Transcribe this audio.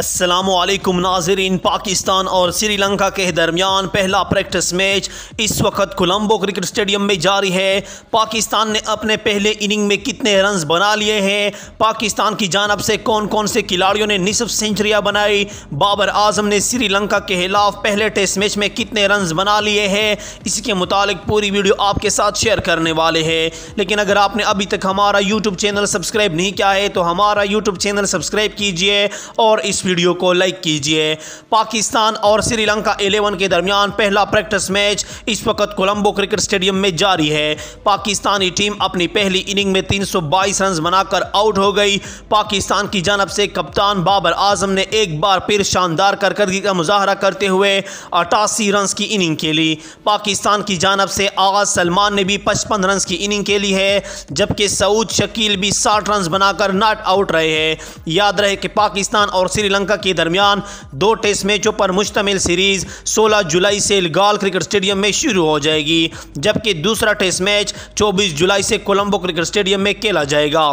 असलम नाजरीन पाकिस्तान और श्रीलंका के दरमियान पहला प्रैक्टिस मैच इस वक्त कोलंबो क्रिकेट स्टेडियम में जारी है। पाकिस्तान ने अपने पहले इनिंग में कितने रन बना लिए हैं? पाकिस्तान की जानब से कौन कौन से खिलाड़ियों ने निसफ सेंचुरियाँ बनाई? बाबर आज़म ने श्रीलंका के खिलाफ पहले टेस्ट मैच में कितने रन बना लिए हैं? इसके मुतालिक पूरी वीडियो आपके साथ शेयर करने वाले हैं। लेकिन अगर आपने अभी तक हमारा यूट्यूब चैनल सब्सक्राइब नहीं किया है तो हमारा यूट्यूब चैनल सब्सक्राइब कीजिए और इस वीडियो को लाइक कीजिए। पाकिस्तान और श्रीलंका 11 के दरमियान पहला प्रैक्टिस मैच इस वक्त कोलंबो क्रिकेट स्टेडियम में जारी है। पाकिस्तानी टीम अपनी पहली इनिंग में 322 रन बनाकर आउट हो गई। पाकिस्तान की जानब से कप्तान बाबर आज़म ने एक बार फिर शानदार करकर्दगी का मुजाहरा करते हुए अठासी रन की इनिंग खेली। पाकिस्तान की जानब से आगाज़ सलमान ने भी पचपन रन की इनिंग खेली है, जबकि सऊद शकील भी साठ रन बनाकर नॉट आउट रहे हैं। याद रहे कि पाकिस्तान और श्रीलंका श्रीलंका के दरमियान दो टेस्ट मैचों पर मुश्तमिल सीरीज़ 16 जुलाई से लगाल क्रिकेट स्टेडियम में शुरू हो जाएगी, जबकि दूसरा टेस्ट मैच 24 जुलाई से कोलंबो क्रिकेट स्टेडियम में खेला जाएगा।